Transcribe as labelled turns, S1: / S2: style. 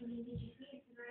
S1: Did you see it, the grass?